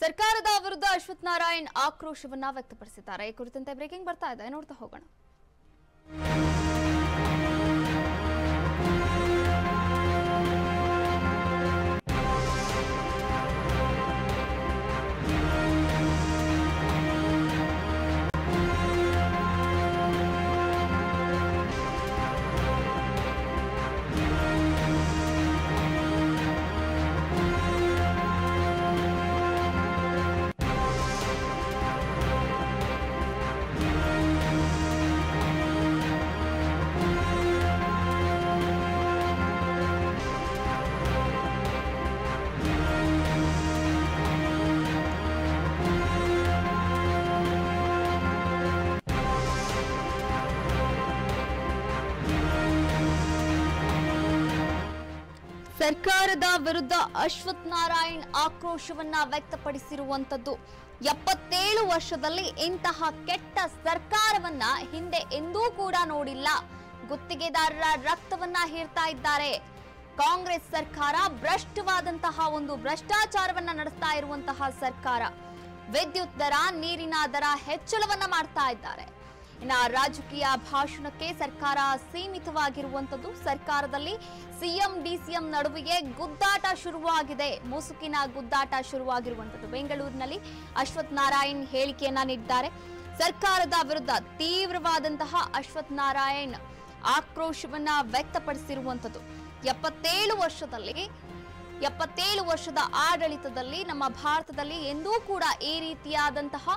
ಸರ್ಕಾರದ ವಿರುದ್ಧ ಅಶ್ವಥ್ ನಾರಾಯಣ್ ಆಕ್ರೋಶವನ್ನ ವ್ಯಕ್ತಪಡಿಸಿದ್ದಾರೆ. ಈ ಕುರಿತಂತೆ ಬ್ರೇಕಿಂಗ್ ಬರ್ತಾ ಇದೆ. ನೋಡ್ತಾ ಹೋಗೋಣ. ಸರ್ಕಾರದ ವಿರುದ್ಧ ಅಶ್ವಥ್ ನಾರಾಯಣ್ ಆಕ್ರೋಶವನ್ನ ವ್ಯಕ್ತಪಡಿಸಿರುವಂತದ್ದು ಎಪ್ಪತ್ತೇಳು ವರ್ಷದಲ್ಲಿ ಇಂತಹ ಕೆಟ್ಟ ಸರ್ಕಾರವನ್ನ ಹಿಂದೆ ಎಂದೂ ಕೂಡ ನೋಡಿಲ್ಲ. ಗುತ್ತಿಗೆದಾರರ ರಕ್ತವನ್ನ ಹೀರ್ತಾ ಇದ್ದಾರೆ. ಕಾಂಗ್ರೆಸ್ ಸರ್ಕಾರ ಭ್ರಷ್ಟವಾದಂತಹ ಒಂದು ಭ್ರಷ್ಟಾಚಾರವನ್ನ ನಡೆಸ್ತಾ ಇರುವಂತಹ ಸರ್ಕಾರ. ವಿದ್ಯುತ್ ದರ, ನೀರಿನ ದರ ಹೆಚ್ಚಳವನ್ನ ಮಾಡ್ತಾ ಇದ್ದಾರೆ. ಇನ್ನ ರಾಜಕೀಯ ಭಾಷಣಕ್ಕೆ ಸರ್ಕಾರ ಸೀಮಿತವಾಗಿರುವಂತದ್ದು ಸರ್ಕಾರದಲ್ಲಿ ಸಿಎಂ, ಡಿಸಿಎಂ ನಡುವೆಯೇ ಗುದ್ದಾಟ ಶುರುವಾಗಿದೆ. ಮುಸುಕಿನ ಗುದ್ದಾಟ ಶುರುವಾಗಿರುವಂತದ್ದು ಬೆಂಗಳೂರಿನಲ್ಲಿ ಅಶ್ವಥ್ ನಾರಾಯಣ್ ಹೇಳಿಕೆಯನ್ನ ನೀಡಿದ್ದಾರೆ. ಸರ್ಕಾರದ ವಿರುದ್ಧ ತೀವ್ರವಾದಂತಹ ಅಶ್ವಥ್ ನಾರಾಯಣ್ ಆಕ್ರೋಶವನ್ನ ವ್ಯಕ್ತಪಡಿಸಿರುವಂತದ್ದು ಎಪ್ಪತ್ತೇಳು ವರ್ಷದಲ್ಲಿ, ಎಪ್ಪತ್ತೇಳು ವರ್ಷದ ಆಡಳಿತದಲ್ಲಿ ನಮ್ಮ ಭಾರತದಲ್ಲಿ ಎಂದೂ ಕೂಡ ಈ ರೀತಿಯಾದಂತಹ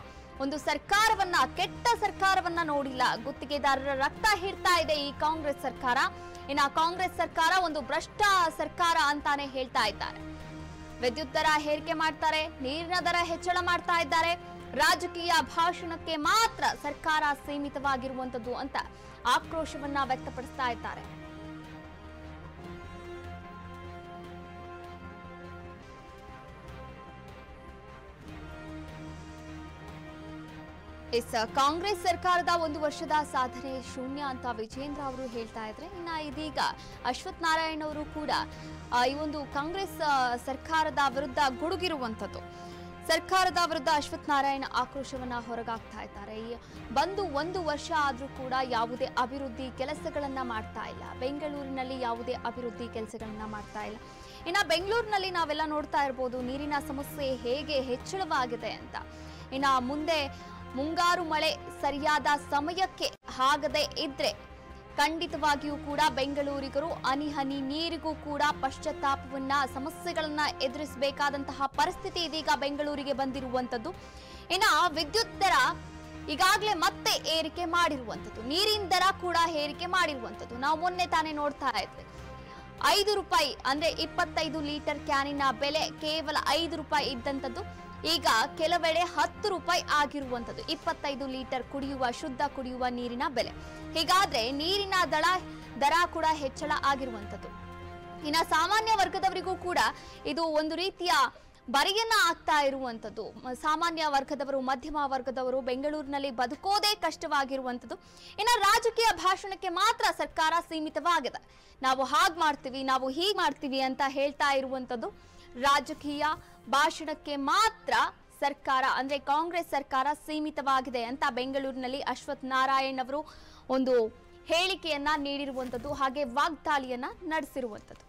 ಒಂದು ಸರ್ಕಾರವನ್ನ, ಕೆಟ್ಟ ಸರ್ಕಾರವನ್ನ ನೋಡಿಲ್ಲ. ಗುತ್ತಿಗೆದಾರರ ರಕ್ತ ಹೀರ್ತಾ ಇದೆ ಈ ಕಾಂಗ್ರೆಸ್ ಸರ್ಕಾರ. ಇನ್ನ ಕಾಂಗ್ರೆಸ್ ಸರ್ಕಾರ ಒಂದು ಭ್ರಷ್ಟ ಸರ್ಕಾರ ಅಂತಾನೆ ಹೇಳ್ತಾ ಇದ್ದಾರೆ. ವಿದ್ಯುತ್ ದರ ಹೇರಿಕೆ ಮಾಡ್ತಾರೆ, ನೀರಿನ ದರ ಹೆಚ್ಚಳ ಮಾಡ್ತಾ ಇದ್ದಾರೆ. ರಾಜಕೀಯ ಭಾಷಣಕ್ಕೆ ಮಾತ್ರ ಸರ್ಕಾರ ಸೀಮಿತವಾಗಿರುವಂತದ್ದು ಅಂತ ಆಕ್ರೋಶವನ್ನ ವ್ಯಕ್ತಪಡಿಸ್ತಾ ಇದ್ದಾರೆ. ಎಸ್, ಕಾಂಗ್ರೆಸ್ ಸರ್ಕಾರದ ಒಂದು ವರ್ಷದ ಸಾಧನೆ ಶೂನ್ಯ ಅಂತ ವಿಜೇಂದ್ರ ಅವರು ಹೇಳ್ತಾ ಇದ್ರೆ, ಇನ್ನ ಇದೀಗ ಅಶ್ವಥ್ ನಾರಾಯಣ್ ಅವರು ಕೂಡ ಈ ಒಂದು ಕಾಂಗ್ರೆಸ್ ಸರ್ಕಾರದ ವಿರುದ್ಧ ಗುಡುಗಿರುವಂಥದ್ದು. ಸರ್ಕಾರದ ವಿರುದ್ಧ ಅಶ್ವಥ್ ನಾರಾಯಣ ಆಕ್ರೋಶವನ್ನ ಹೊರಗಾಗ್ತಾ ಇದ್ದಾರೆ. ಬಂದು ಒಂದು ವರ್ಷ ಆದರೂ ಕೂಡ ಯಾವುದೇ ಅಭಿವೃದ್ಧಿ ಕೆಲಸಗಳನ್ನು ಮಾಡ್ತಾ ಇಲ್ಲ. ಬೆಂಗಳೂರಿನಲ್ಲಿ ಯಾವುದೇ ಅಭಿವೃದ್ಧಿ ಕೆಲಸಗಳನ್ನು ಮಾಡ್ತಾ ಇಲ್ಲ. ಇನ್ನು ಬೆಂಗಳೂರಿನಲ್ಲಿ ನಾವೆಲ್ಲ ನೋಡ್ತಾ ಇರ್ಬೋದು, ನೀರಿನ ಸಮಸ್ಯೆ ಹೇಗೆ ಹೆಚ್ಚಳವಾಗಿದೆ ಅಂತ. ಇನ್ನ ಮುಂದೆ ಮುಂಗಾರು ಮಳೆ ಸರಿಯಾದ ಸಮಯಕ್ಕೆ ಆಗದೆ ಇದ್ರೆ ಖಂಡಿತವಾಗಿಯೂ ಕೂಡ ಬೆಂಗಳೂರಿಗರು ಹನಿ ಹನಿ ನೀರಿಗೂ ಕೂಡ ಪಶ್ಚಾತ್ತಾಪವನ್ನ, ಸಮಸ್ಯೆಗಳನ್ನ ಎದುರಿಸಬೇಕಾದಂತಹ ಪರಿಸ್ಥಿತಿ ಇದೀಗ ಬೆಂಗಳೂರಿಗೆ ಬಂದಿರುವಂತದ್ದು ಇನ್ನ ವಿದ್ಯುತ್ ದರ ಈಗಾಗಲೇ ಮತ್ತೆ ಏರಿಕೆ ಮಾಡಿರುವಂತದ್ದು ನೀರಿನ ದರ ಕೂಡ ಏರಿಕೆ ಮಾಡಿರುವಂತದ್ದು ನಾವು ಮೊನ್ನೆ ತಾನೇ ನೋಡ್ತಾ ಇದ್ವಿ. ಐದು ರೂಪಾಯಿ ಅಂದ್ರೆ ಇಪ್ಪತ್ತೈದು ಲೀಟರ್ ಕ್ಯಾನಿನ ಬೆಲೆ ಕೇವಲ ಐದು ರೂಪಾಯಿ ಇದ್ದಂಥದ್ದು. ಈಗ ಕೆಲವೆಡೆ ಹತ್ತು ರೂಪಾಯಿ ಆಗಿರುವಂಥದ್ದು. ಇಪ್ಪತ್ತೈದು ಲೀಟರ್ ಕುಡಿಯುವ, ಶುದ್ಧ ಕುಡಿಯುವ ನೀರಿನ ಬೆಲೆ. ಹೀಗಾದ್ರೆ ನೀರಿನ ದಳ, ದರ ಕೂಡ ಹೆಚ್ಚಳ ಆಗಿರುವಂಥದ್ದು. ಇನ್ನ ಸಾಮಾನ್ಯ ವರ್ಗದವರಿಗೂ ಕೂಡ ಇದು ಒಂದು ರೀತಿಯ ಬರಿಯನ್ನ ಆಗ್ತಾ ಇರುವಂಥದ್ದು. ಸಾಮಾನ್ಯ ವರ್ಗದವರು, ಮಧ್ಯಮ ವರ್ಗದವರು ಬೆಂಗಳೂರಿನಲ್ಲಿ ಬದುಕೋದೇ ಕಷ್ಟವಾಗಿರುವಂಥದ್ದು. ಇನ್ನು ರಾಜಕೀಯ ಭಾಷಣಕ್ಕೆ ಮಾತ್ರ ಸರ್ಕಾರ ಸೀಮಿತವಾಗಿದೆ. ನಾವು ಹಾಗೆ ಮಾಡ್ತೀವಿ, ನಾವು ಹೀಗೆ ಮಾಡ್ತೀವಿ ಅಂತ ಹೇಳ್ತಾ ಇರುವಂಥದ್ದು ರಾಜಕೀಯ ಭಾಷಣಕ್ಕೆ ಮಾತ್ರ ಸರ್ಕಾರ, ಅಂದ್ರೆ ಕಾಂಗ್ರೆಸ್ ಸರ್ಕಾರ ಸೀಮಿತವಾಗಿದೆ ಅಂತ ಬೆಂಗಳೂರಿನಲ್ಲಿ ಅಶ್ವಥ್ ನಾರಾಯಣ್ ಅವರು ಒಂದು ಹೇಳಿಕೆಯನ್ನ ನೀಡಿರುವಂಥದ್ದು ಹಾಗೆ ವಾಗ್ದಾಳಿಯನ್ನ ನಡೆಸಿರುವಂಥದ್ದು